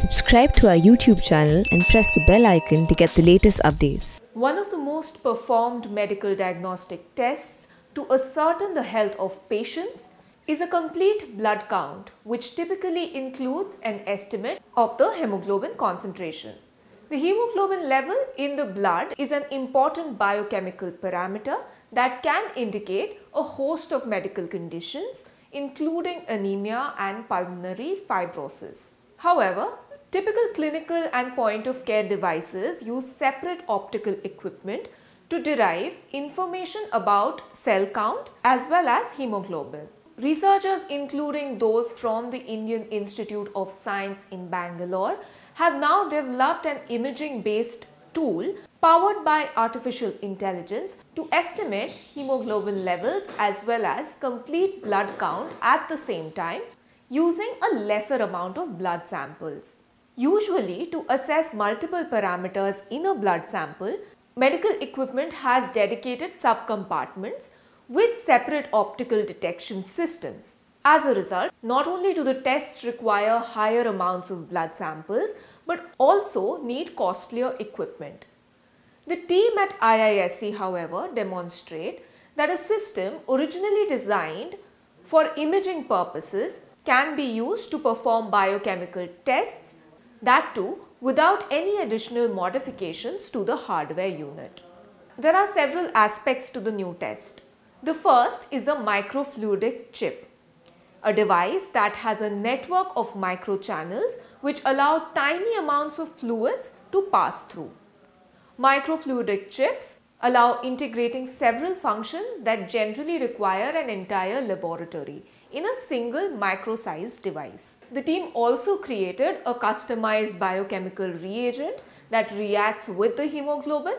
Subscribe to our YouTube channel and press the bell icon to get the latest updates. One of the most performed medical diagnostic tests to ascertain the health of patients is a complete blood count, which typically includes an estimate of the hemoglobin concentration. The hemoglobin level in the blood is an important biochemical parameter that can indicate a host of medical conditions including anemia and pulmonary fibrosis. However, typical clinical and point of care devices use separate optical equipment to derive information about cell count as well as hemoglobin. Researchers including those from the Indian Institute of Science in Bangalore have now developed an imaging based tool powered by artificial intelligence to estimate hemoglobin levels as well as complete blood count at the same time using a lesser amount of blood samples. Usually to assess multiple parameters in a blood sample, medical equipment has dedicated subcompartments with separate optical detection systems. As a result, not only do the tests require higher amounts of blood samples, but also need costlier equipment. The team at IISc, however, demonstrate that a system originally designed for imaging purposes can be used to perform biochemical tests, that too without any additional modifications to the hardware unit. There are several aspects to the new test. The first is the microfluidic chip, a device that has a network of microchannels which allow tiny amounts of fluids to pass through. Microfluidic chips allow integrating several functions that generally require an entire laboratory in a single micro-sized device. The team also created a customized biochemical reagent that reacts with the hemoglobin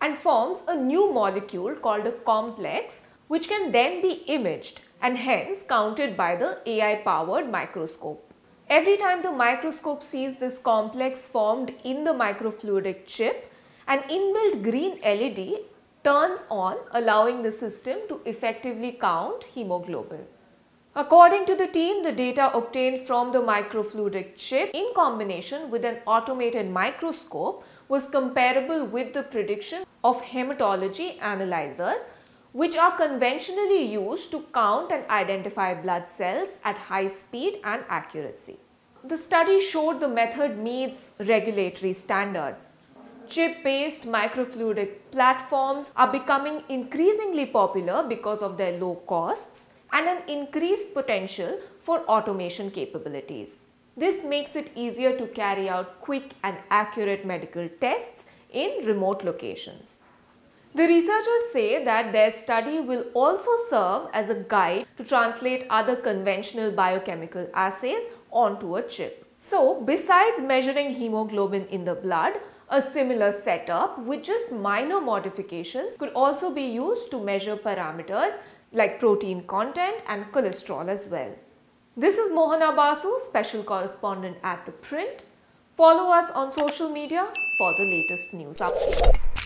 and forms a new molecule called a complex which can then be imaged and hence counted by the AI powered microscope. Every time the microscope sees this complex formed in the microfluidic chip, an inbuilt green LED turns on allowing the system to effectively count hemoglobin. According to the team, the data obtained from the microfluidic chip in combination with an automated microscope was comparable with the prediction of hematology analyzers which are conventionally used to count and identify blood cells at high speed and accuracy. The study showed the method meets regulatory standards. Chip-based microfluidic platforms are becoming increasingly popular because of their low costs and an increased potential for automation capabilities. This makes it easier to carry out quick and accurate medical tests in remote locations. The researchers say that their study will also serve as a guide to translate other conventional biochemical assays onto a chip. So, besides measuring hemoglobin in the blood, a similar setup with just minor modifications could also be used to measure parameters like protein content and cholesterol as well. This is Mohana Basu, special correspondent at The Print. Follow us on social media for the latest news updates.